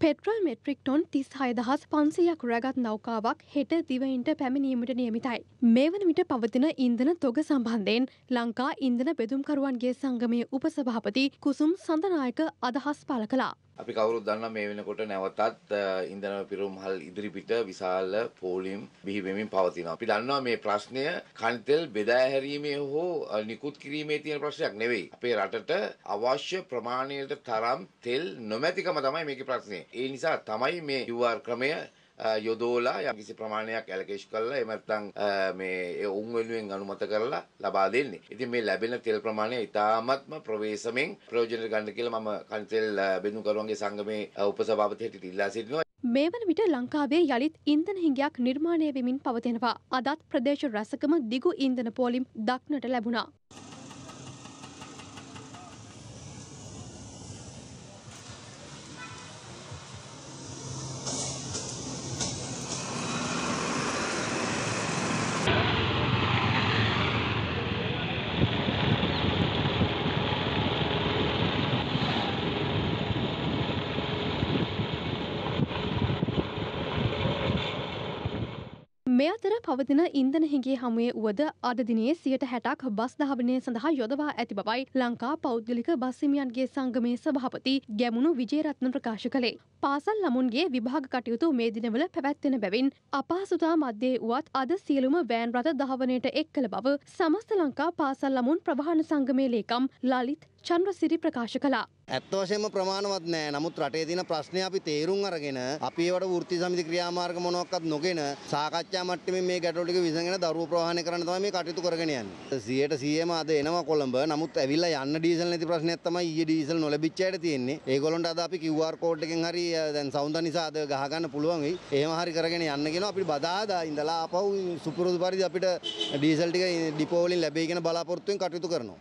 Petrol metric ton තිස් හයදහස් පන්සියක් රැගත් නෞකාවක් හෙට දිවයින්ට පැමිණීමට නියමිතයි. මේ වන විට පවතින ඉන්දන තොග සම්බන්ධයෙන් ලංකා ඉන්දන බෙදුම්කරුවන්ගේ සංගමය උපසභාපති කුසුම් සඳනායක අදහස් පල කලා. අපි කවුරුත් දන්නා මේ වෙනකොට නැවතත් ඉන්ධන පිරුම්හල් ඉදිරිපිට විශාල පෝලිම් බිහි වෙමින් පවතිනවා. අපි දන්නවා මේ ප්‍රශ්නය කන්තෙල් බෙදා හැරීමේ හෝ නිකුත් කිරීමේ තියෙන ප්‍රශ්නයක් නෙවෙයි. අපේ රටට අවශ්‍ය ප්‍රමාණයට තරම් තෙල් නොමැතිකම තමයි මේකේ ප්‍රශ්නේ. ඒ නිසා තමයි මේ QR ක්‍රමය යොදෝලා යම්කිසි ප්‍රමාණයක් ඇලකේෂ් කරලා එහෙම නැත්නම් මේ උන් වෙනුවෙන් අනුමත කරලා ලබා දෙන්නේ. ඉතින් මේ ලැබෙන තෙල් ප්‍රමාණය ඉතාමත්ම ප්‍රවේශමෙන් ප්‍රයෝජනට ගන්න කියලා මම කන්තෙල් බෙදුම්කරුවන්ගේ සංගමේ උපසභාපති හැටියට ඉල්ලා සිටිනවා. මේ වන විට ලංකාවේ යළිත් ඉන්ධන හිඟයක් නිර්මාණය වෙමින් පවතිනවා. අදත් ප්‍රදේශ රැසකම දිගු ඉන්ධන පෝලිම් දක්නට ලැබුණා. මේ අතර පවතින ඉන්දන හිගේ හමුවේ වුවද අද දිනේ සියට හැටක් බස් ධාවනය සඳහා යොදවා ඇති බවයි ලංකා පෞද්ගලික බස්සිමියන්ගේ සංගමේ සභහපති ගැමුණු විජේරත්න ප්‍රකාශ කළේ. පාසල් ළමුන්ගේ විභාග කටයුතු මේ දිනවල පැවැත්වෙන බැවින් අපහසුතා මධ්‍යයේ වුවත් අද සියලුම වෑන් රථ ධාවනයට එක් කළ බව සමස්ත ලංකා පාසල් ළමුන් ප්‍රවාහන සංගමේ ලේකම් ලලිත් චන්ද්‍රසිරි ප්‍රකාශ කළා. ඇත්ත වශයෙන්ම ප්‍රමාණවත් නෑ. නමුත් රටේ තියෙන ප්‍රශ්නේ අපි තේරුම් අරගෙන අපි ඒවට වෘත්ති සමිති ක්‍රියාමාර්ග මොනවාක්වත් නොගෙන සාකච්ඡා මට්ටමින් මේ ගැටලු ටික විසඳගෙන දරුවෝ ප්‍රවාහනය කරන්න තමයි මේ කටයුතු කරගෙන යන්නේ. 100%ම අද එනවා කොළඹ. නමුත් ඇවිල්ලා යන්න ඩීසල් නැති ප්‍රශ්නයක් තමයි ඊයේ ඩීසල් නොලැබිච්ච අයට තියෙන්නේ. ඒගොල්ලන්ට අද අපි QR කෝඩ් එකෙන් හරි දැන් සවුන්ද නිසා අද ගහ ගන්න පුළුවන් වෙයි. එහෙම හරි කරගෙන යන්න කියනවා අපිට බදාදා ඉඳලා ආපහු සුපුරුදු පරිදි අපිට ඩීසල් ටික ඩිපෝ වලින් ලැබෙයි කියන බලාපොරොත්තුවෙන් කටයුතු කරනවා.